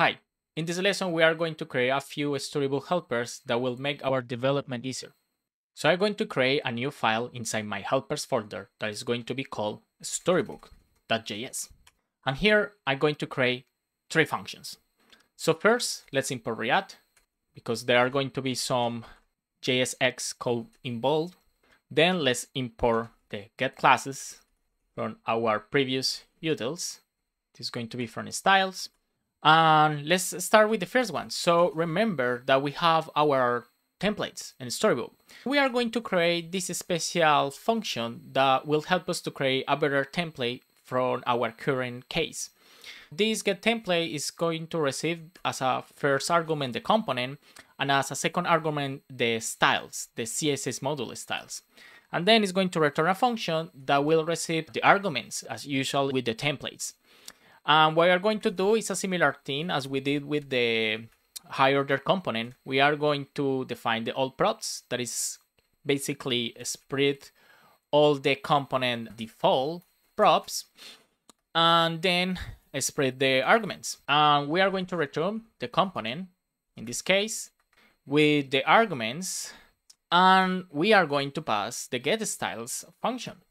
Hi, in this lesson we are going to create a few Storybook helpers that will make our development easier. So I'm going to create a new file inside my helpers folder that is going to be called storybook.js. And here I'm going to create three functions. So first, let's import React because there are going to be some JSX code involved. Then let's import the get classes from our previous utils. This is going to be from styles. And let's start with the first one. So remember that we have our templates in Storybook. We are going to create this special function that will help us to create a better template from our current case. This get template is going to receive as a first argument the component and as a second argument the styles, the CSS module styles. And then it's going to return a function that will receive the arguments as usual with the templates. And what we are going to do is a similar thing as we did with the high order component. We are going to define the all props that is basically spread all the component default props and then spread the arguments. And we are going to return the component, in this case, with the arguments, and we are going to pass the get styles function.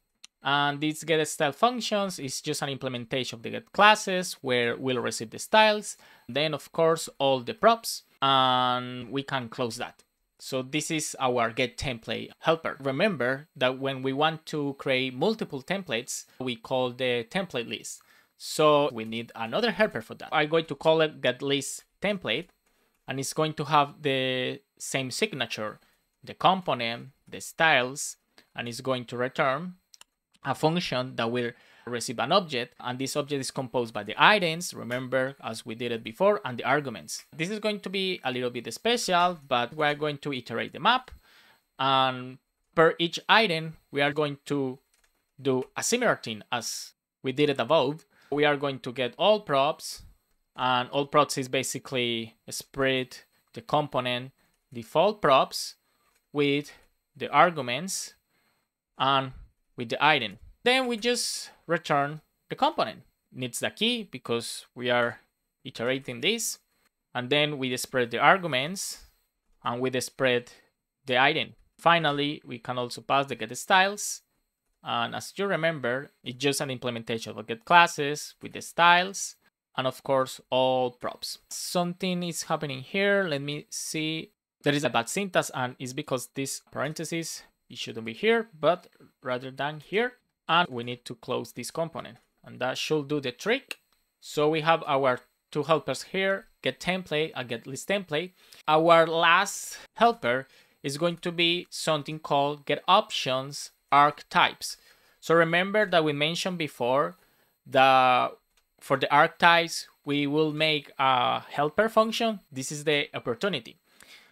And this get style functions is just an implementation of the get classes where we'll receive the styles, then of course all the props, and we can close that. So this is our get template helper. Remember that when we want to create multiple templates, we call the template list. So we need another helper for that. I'm going to call it get list template, and it's going to have the same signature, the component, the styles, and it's going to return a function that will receive an object and this object is composed by the items remember as we did it before and the arguments. This is going to be a little bit special but we're going to iterate the map and per each item we are going to do a similar thing as we did it above. We are going to get all props and all props is basically spread the component default props with the arguments and with the item. Then we just return the component. Needs the key because we are iterating this. And then we spread the arguments and we spread the item. Finally, we can also pass the get styles. And as you remember, it's just an implementation of get classes with the styles and of course all props. Something is happening here. Let me see. There is a bad syntax and it's because this parenthesis it shouldn't be here, but rather than here. And we need to close this component and that should do the trick. So we have our two helpers here, get template and get list template. Our last helper is going to be something called get options argTypes. So remember that we mentioned before that for the argTypes, we will make a helper function. This is the opportunity.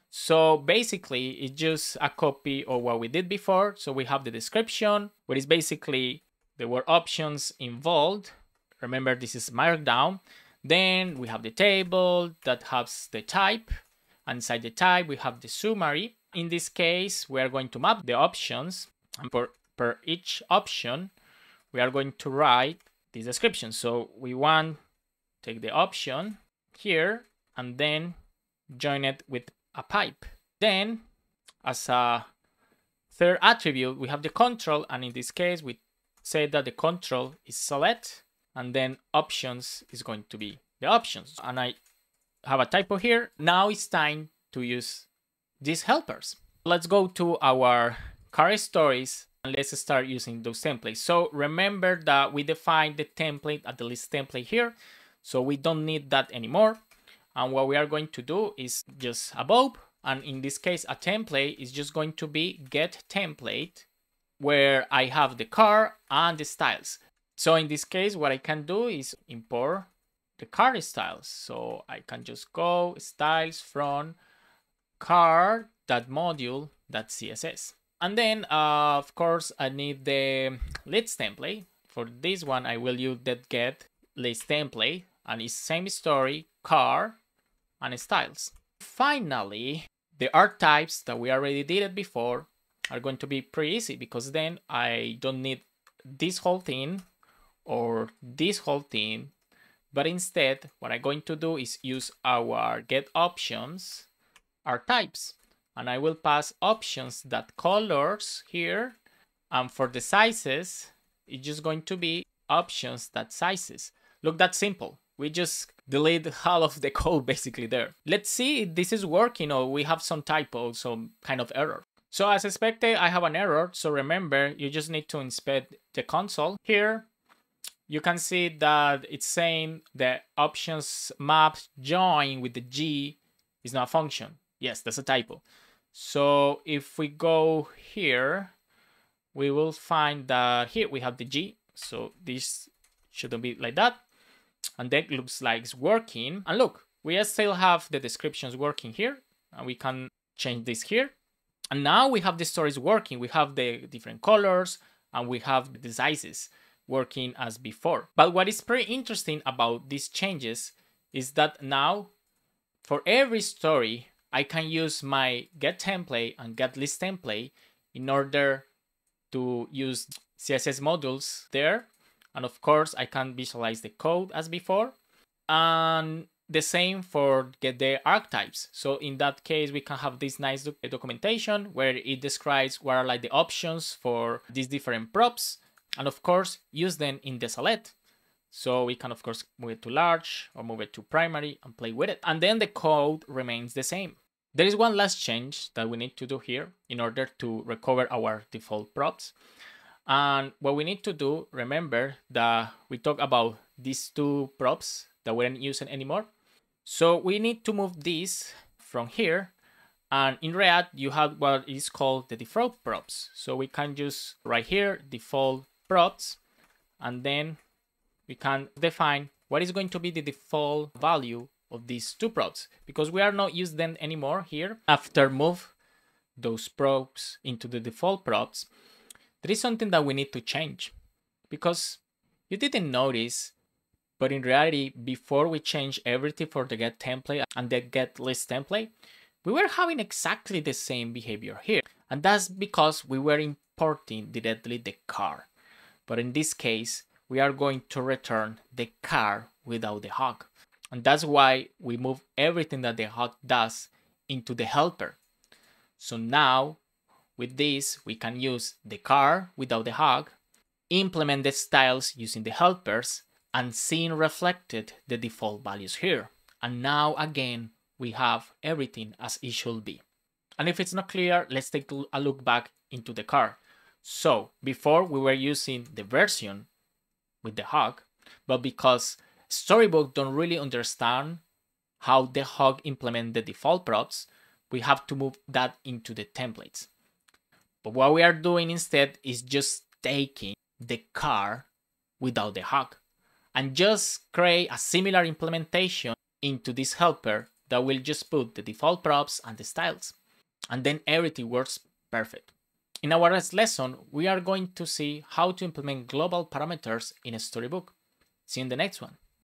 So basically, it's just a copy of what we did before. So we have the description, where it's basically there were options involved. Remember, this is markdown. Then we have the table that has the type. And inside the type, we have the summary. In this case, we are going to map the options. And for per each option, we are going to write this description. So we want take the option here and then join it with a pipe. Then, as a third attribute, we have the control, and in this case, we say that the control is select, and then options is going to be the options. And I have a typo here. Now it's time to use these helpers. Let's go to our car stories and let's start using those templates. So remember that we defined the template at the list template here. So we don't need that anymore. And what we are going to do is just above, and in this case, a template is just going to be get template, where I have the car and the styles. So in this case, what I can do is import the car styles. So I can just go styles from car.module.css. And then, uh, of course, I need the list template. For this one, I will use that get list template and it's same story, car, and styles. Finally, the argTypes that we already did it before are going to be pretty easy because then I don't need this whole thing or this whole thing But instead, what I'm going to do is use our get options, our types, and I will pass options that colors here. And for the sizes, it's just going to be options that sizes. Look, that simple. We just delete all of the code basically there. Let's see if this is working or we have some typo, some kind of error. So as expected, I have an error. So remember, you just need to inspect the console. Here, you can see that it's saying the options map join with the G is not a function. Yes, that's a typo. So if we go here, we will find that here we have the G. So this shouldn't be like that. And that looks like it's working. And look, we still have the descriptions working here. And we can change this here. And now we have the stories working. We have the different colors and we have the sizes working as before. But what is pretty interesting about these changes is that now for every story, I can use my get template and get list template in order to use CSS modules there. And of course, I can visualize the code as before. And the same for get the argTypes. So in that case, we can have this nice eh, documentation where it describes what are like the options for these different props. And of course, use them in the select. So we can of course move it to large or move it to primary and play with it. And then the code remains the same. There is one last change that we need to do here in order to recover our default props. And what we need to do, remember that we talked about these two props that we aren't using anymore. So we need to move this from here. And in React, you have what is called the default props. So we can just right here, default props, and then we can define what is going to be the default value of these two props because we are not using them anymore here. After move those props into the default props, there is something that we need to change because you didn't notice but in reality, before we change everything for the get template and the get list template, we were having exactly the same behavior here. And that's because we were importing directly the car. But in this case, we are going to return the car without the HOC. And that's why we move everything that the HOC does into the helper. So now with this, we can use the car without the HOC, implement the styles using the helpers, and seeing reflected the default values here. And now again, we have everything as it should be. And if it's not clear, let's take a look back into the car. So before we were using the version with the HOC, but because Storybook don't really understand how the HOC implement the default props, we have to move that into the templates. But what we are doing instead is just taking the car without the HOC and just create a similar implementation into this helper that will just put the default props and the styles. And then everything works perfect. In our next lesson, we are going to see how to implement global parameters in a storybook. See you in the next one.